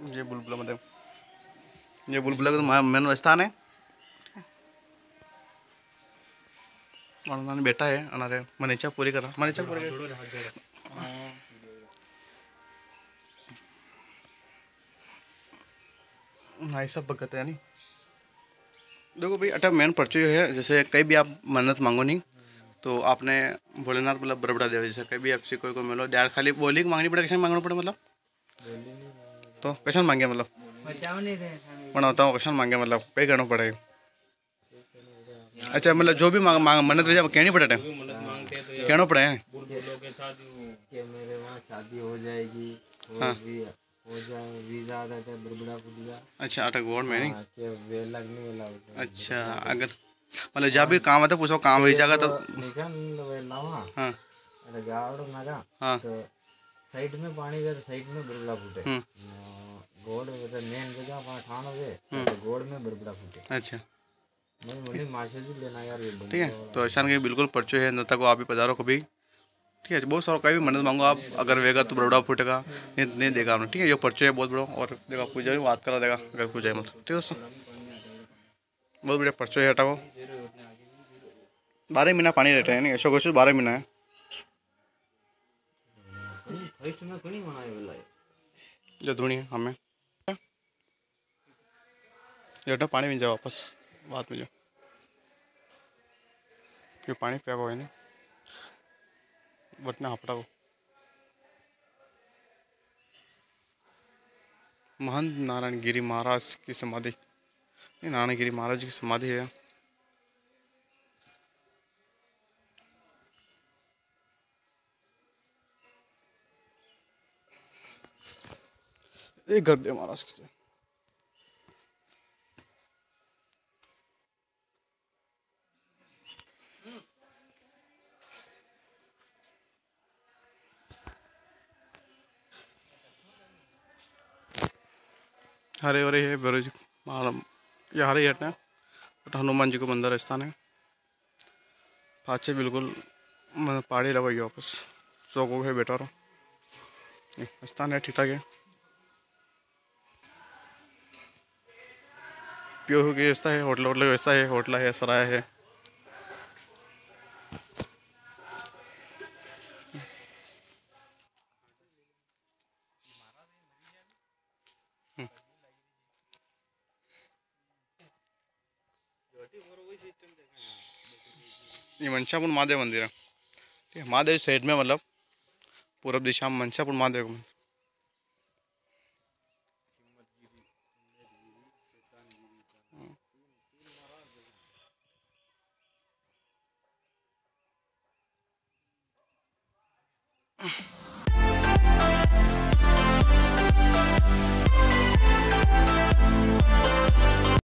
बुलबुलामध्ये हे बुलबुला का मेन स्थान आहे और बेटा है, हमारे मनीचा पूरी करा मनीचा पूरी हाँ ये सब भगत है नहीं देखो भाई अटा मेन पर्चो है, जैसे कहीं भी आप मन्नत मांगो नहीं तो आपने भोलेनाथ मतलब बरबड़ा दिया जैसे कहीं भी आपसे कोई को मिलो यार खाली बोली मांगनी पड़े कैसे मांगना पड़े मतलब? तो कैसे मांगे मतलब? પણ बताओ कैसे मांगे मतलब? पे करना पड़ेगा अच्छा मतलब जो भी मांग मांग मन्नत वजह कहनी पड़े कहना पड़े। शादी हो। जाएगी हाँ। हो है अच्छा अटक गोड़ में नहीं? हाँ, है अच्छा अगर मतलब जब भी काम आता पूछो काम हो जाएगा तो हाँ। नगा हाँ। तो साइड में पानी का साइड में बड़बड़ा फूटे। हम्म। गोड़ मतलब मेन जगह वहाँ ठाण हो तो गोड़ में बड़बड़ा फूटे। अच्छा। नहीं मुझे माशे जी लेना यार ये ठीक है तो ऐसा नहीं बिल्कुल पर्चो है नता को आप भी पधारो कभी। ठीक है बहुत सारा कहीं भी मन्नत मांगो आप अगर वेगा तो बड़ा फूटेगा। नहीं नहीं देगा हमने ठीक है ये पर्चो है बहुत बड़ा और देखो पूजा भी बात करा देगा अगर पूजा मतलब ठीक है दोस्तों। बहुत बढ़िया पर्चो है हटा वो। बारह महीना पानी रहता है नहीं ऐसा कुछ बारह महीना है। फ़र्स्ट में कोनी जो ये हटा पानी में जाओ वापस, बाद में जाओ ये पानी पिया हुआ है नहीं बटना हपड़ा महंत नारायण गिरी महाराज की समाधि। नहीं नारायण गिरी महाराज की समाधि है। एक कर दे महाराज की हरे हरे है बेरोज मालम ये हरे हट है। हनुमान जी को मंदिर स्थान है। पाचे बिल्कुल पहाड़ी लगाई वापस। चौको है बेटा रहो स्थान है ठीक ठाक है। पियो की व्यवस्था है, होटल की व्यवस्था है, होटल है सराय है। ये मनशापुर महादेव मंदिर है। महादेव साइड में मतलब पूरब दिशा में मनशापुर महादेव का मंदिर। Ugh.